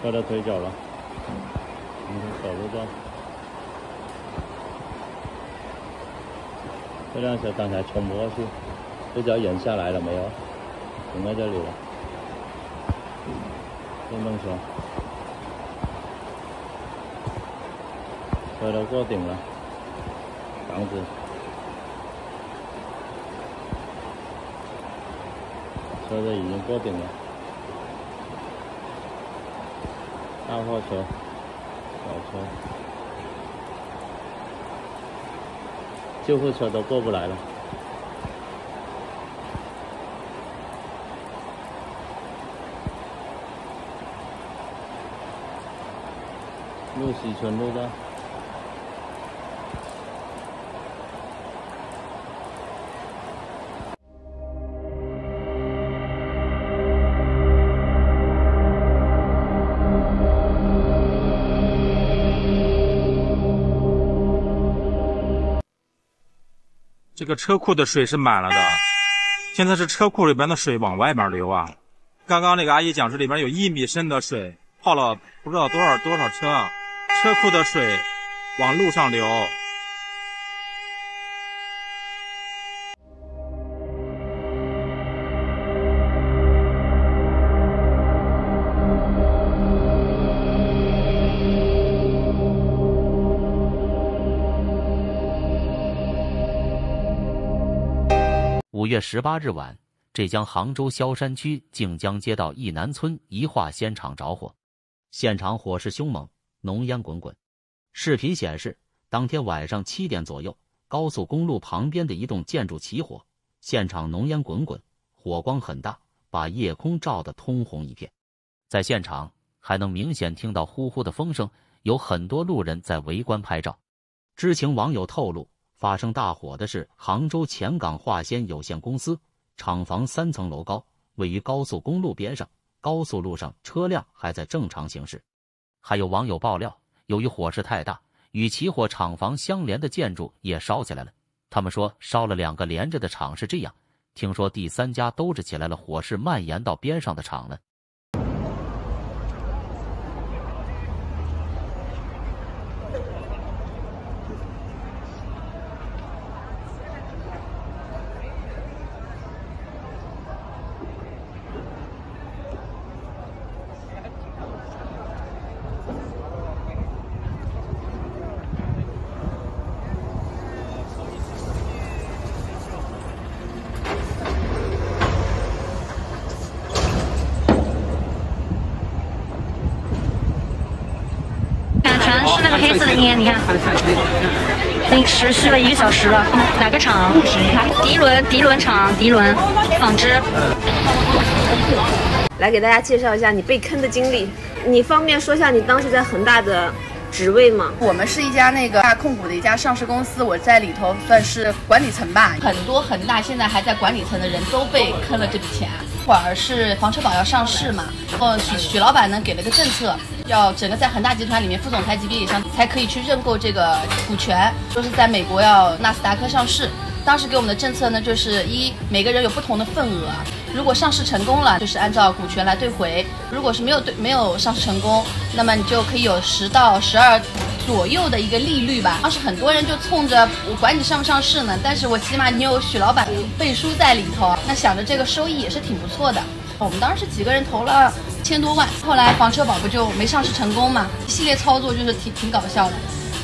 车的腿脚了，你看走路状。这辆车刚才冲不过去，不知道人下来了没有，停在这里了。电动车，车都过顶了，房子，车子已经过顶了。大货车、小车、救护车都过不来了。路西村路段。这个车库的水是满了的，现在是车库里边的水往外面流啊。刚刚那个阿姨讲是里边有一米深的水，泡了不知道多少多少车，车库的水往路上流。五月十八日晚，浙江杭州萧山区靖江街道义南村一化纤厂着火，现场火势凶猛，浓烟滚滚。视频显示，当天晚上七点左右，高速公路旁边的一栋建筑起火，现场浓烟滚滚，火光很大，把夜空照得通红一片。在现场还能明显听到呼呼的风声，有很多路人在围观拍照。知情网友透露。发生大火的是杭州前港化纤有限公司厂房三层楼高，位于高速公路边上，高速路上车辆还在正常行驶。还有网友爆料，由于火势太大，与起火厂房相连的建筑也烧起来了。他们说烧了两个连着的厂是这样，听说第三家兜着起来了，火势蔓延到边上的厂了。全是那个黑色的烟，你看，已经持续了一个小时了。哪个厂？迪伦，迪伦厂，迪伦纺织。来给大家介绍一下你被坑的经历。你方便说一下你当时在恒大的职位吗？我们是一家那个大控股的一家上市公司，我在里头算是管理层吧。很多恒大现在还在管理层的人都被坑了这笔钱。会儿是房车宝要上市嘛，然后许许老板呢给了个政策，要整个在恒大集团里面副总裁级别以上才可以去认购这个股权，说是在美国要纳斯达克上市。当时给我们的政策呢，就是一每个人有不同的份额，如果上市成功了，就是按照股权来兑回；如果是没有兑没有上市成功，那么你就可以有十到十二左右的一个利率吧。当时很多人就冲着我管你上不上市呢，但是我起码你有许老板背书在里头，那想着这个收益也是挺不错的。我们当时几个人投了千多万，后来房车宝不就没上市成功嘛？一系列操作就是挺挺搞笑的。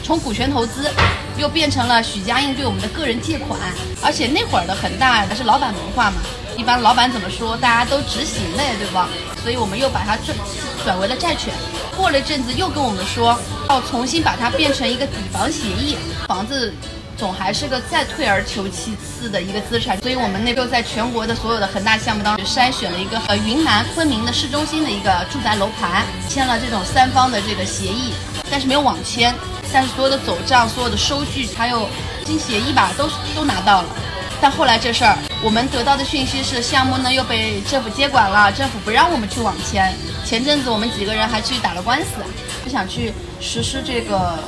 从股权投资，又变成了许家印对我们的个人借款，而且那会儿的恒大还是老板文化嘛，一般老板怎么说，大家都执行嘞，对吧？所以我们又把它转转为了债权。过了一阵子，又跟我们说要重新把它变成一个抵房协议，房子总还是个再退而求其次的一个资产。所以我们那就在全国的所有的恒大项目当中筛选了一个呃云南昆明的市中心的一个住宅楼盘，签了这种三方的这个协议，但是没有网签，但是所有的走账、所有的收据还有新协议吧，都都拿到了。但后来这事儿，我们得到的讯息是项目呢又被政府接管了，政府不让我们去网签。前阵子我们几个人还去打了官司，不想去实施这个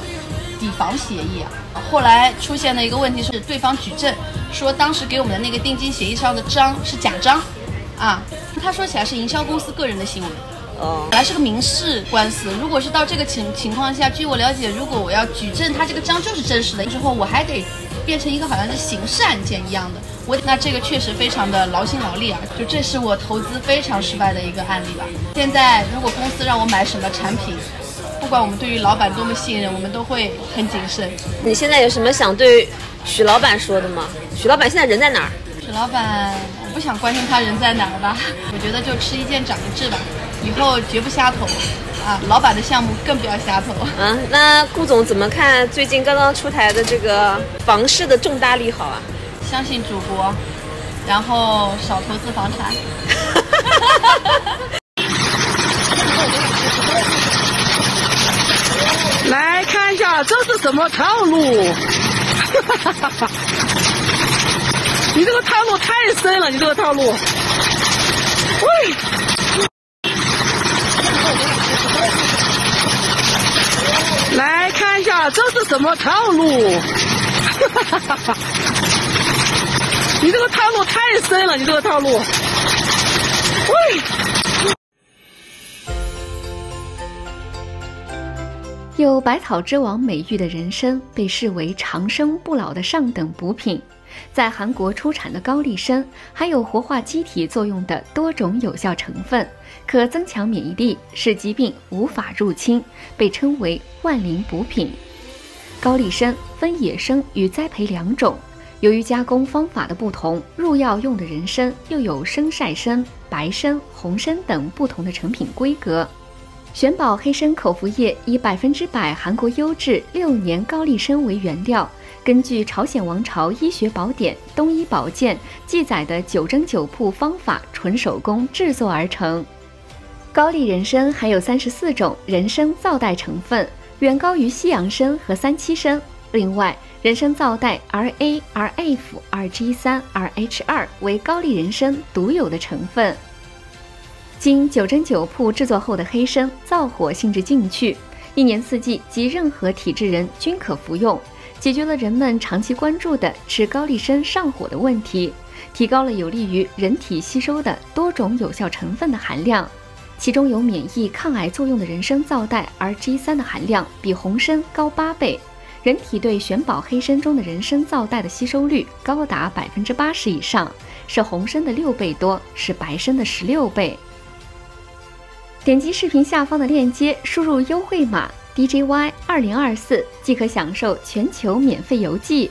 抵房协议啊。后来出现的一个问题是，对方举证说当时给我们的那个定金协议上的章是假章，啊，他说起来是营销公司个人的行为，哦，本来是个民事官司。如果是到这个情情况下，据我了解，如果我要举证他这个章就是真实的，之后我还得变成一个好像是刑事案件一样的。我那这个确实非常的劳心劳力啊，就这是我投资非常失败的一个案例吧。现在如果公司让我买什么产品，不管我们对于老板多么信任，我们都会很谨慎。你现在有什么想对许老板说的吗？许老板现在人在哪儿？许老板，我不想关心他人在哪儿吧，我觉得就吃一堑长一智吧，以后绝不瞎投啊！老板的项目更不要瞎投。啊，那顾总怎么看最近刚刚出台的这个房市的重大利好啊？相信主播，然后少投资房产。来看一下这是什么套路？你这个套路太深了，你这个套路。喂。来看一下这是什么套路？你这个套路太深了，你这个套路。喂。有“百草之王”美誉的人参被视为长生不老的上等补品，在韩国出产的高丽参含有活化机体作用的多种有效成分，可增强免疫力，使疾病无法入侵，被称为万灵补品。高丽参分野生与栽培两种，由于加工方法的不同，入药用的人参又有生晒参、白参、红参等不同的成品规格。玄宝黑参口服液以百分之百韩国优质六年高丽参为原料，根据朝鲜王朝医学宝典《东医宝鉴》记载的九蒸九铺方法，纯手工制作而成。高丽人参含有三十四种人参皂苷成分，远高于西洋参和三七参。另外，人参皂苷 RA、RF、RG3、RH2 为高丽人参独有的成分。经九蒸九铺制作后的黑参，燥火性质进去，一年四季及任何体质人均可服用，解决了人们长期关注的吃高丽参上火的问题，提高了有利于人体吸收的多种有效成分的含量。其中有免疫抗癌作用的人参皂苷 RG3 的含量比红参高八倍，人体对玄宝黑参中的人参皂苷的吸收率高达百分之八十以上，是红参的六倍多，是白参的十六倍。点击视频下方的链接，输入优惠码 DJY 二零二四，即可享受全球免费邮寄。